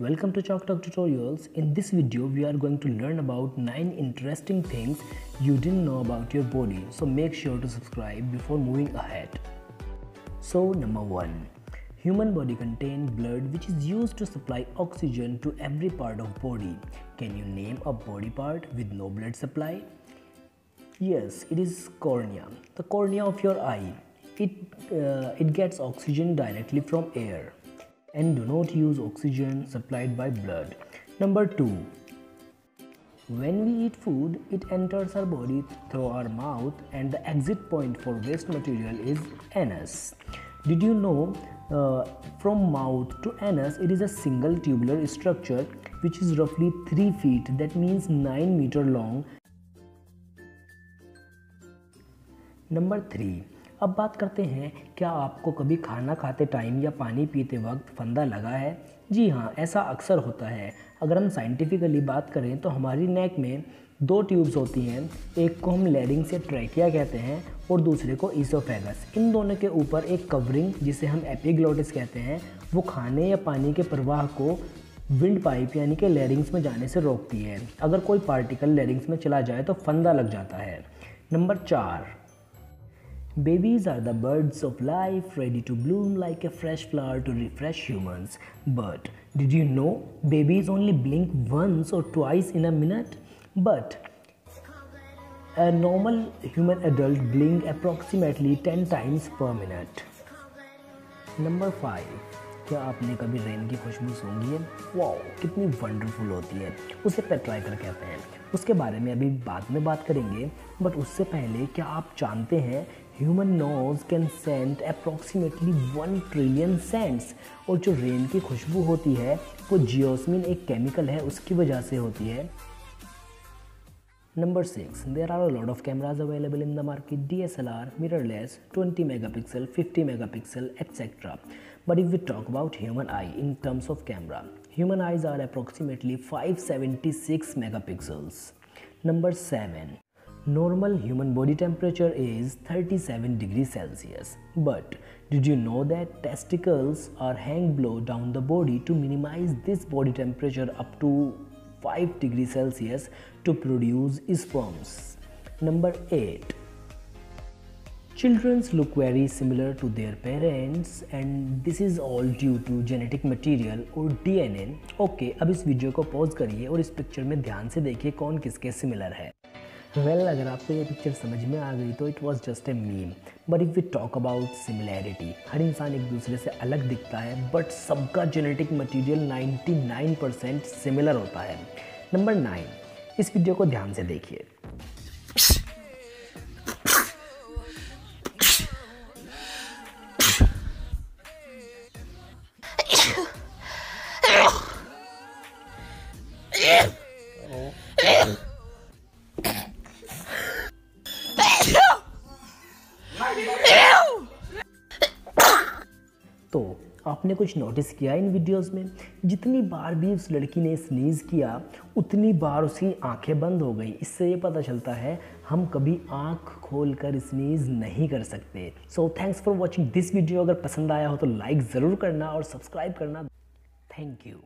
Welcome to Chalk Talk Tutorials. In this video, we are going to learn about 9 interesting things you didn't know about your body. So make sure to subscribe before moving ahead. So number 1. Human body contain blood which is used to supply oxygen to every part of body. Can you name a body part with no blood supply? Yes, it is cornea. The cornea of your eye. It, uh, it gets oxygen directly from air and do not use oxygen supplied by blood. Number 2. When we eat food, it enters our body through our mouth and the exit point for waste material is anus. Did you know uh, from mouth to anus it is a single tubular structure which is roughly 3 feet that means 9 meter long. Number 3 अब बात करते हैं, क्या आपको कभी खाना खाते time या पानी पीते वक्त फंदा लगा है? जी हाँ ऐसा अक्सर होता है। अगर हम साइंटिफिकली बात करें तो हमारी नेक में दो ट्यूब्स होती हैं। एक को हम लेरिंग से ट्रैकिया कहते हैं और दूसरे को ईसोफेगस इन दोनों के ऊपर एक कवरिंग जिसे हम एपिग्लोटिस कहते हैं, वो खाने या पानी के प्रवाह को विंड पाइप यानी कि लेरिंग्स में जाने से रोकती है। अगर कोई पार्टिकल लेरिंग्स में चला जाए तो फंदा लग जाता है। नंबर चार Babies are the birds of life ready to bloom like a fresh flower to refresh humans. But did you know babies only blink once or twice in a minute? But a normal human adult blink approximately 10 times per minute. Number 5 क्या आपने कभी rain की खुशबू सूंघी है wow कितनी wonderful होती है उसे पेट्राइकर कहते हैं उसके बारे में अभी बाद में बात करेंगे बट उससे पहले क्या आप जानते हैं human nose can scent approximately one trillion scents और जो रेन की खुशबू होती है वो जियोसमिन एक केमिकल है उसकी वजह से होती है number six there are Number 6. There are a lot of cameras available in the market DSLR, mirrorless, 20 megapixel, 50 megapixel, etc. But if we talk about human eye in terms of camera, human eyes are approximately 576 megapixels. Number 7. Normal human body temperature is 37 degrees Celsius. But did you know that testicles are hang below down the body to minimize this body temperature up to 5 degrees Celsius to produce sperms? Number 8. Children look very similar to their parents and this is all due to genetic material or DNA. Okay, अब इस video को pause करिए और इस picture में ध्यान से देखिए कौन किसके सिमिलर है। वेल well, अगर आपको ये पिक्चर समझ में आ गई तो it was just a meme but if we talk about similarity हर इंसान एक दूसरे से अलग दिखता है बट सबका जेनेटिक मटेरियल 99 परसेंट सिमिलर होता है। नंबर नाइन इस वीडियो को ध्यान से देखिए। तो आपने कुछ नोटिस किया इन वीडियोस में? जितनी बार भी उस लड़की ने स्नीज़ किया, उतनी बार उसकी आँखें बंद हो गई। इससे ये पता चलता है, हम कभी आँख खोल कर स्नीज़ नहीं कर सकते। So thanks for watching this video अगर पसंद आया हो तो लाइक ज़रूर करना और सब्सक्राइब करना। Thank you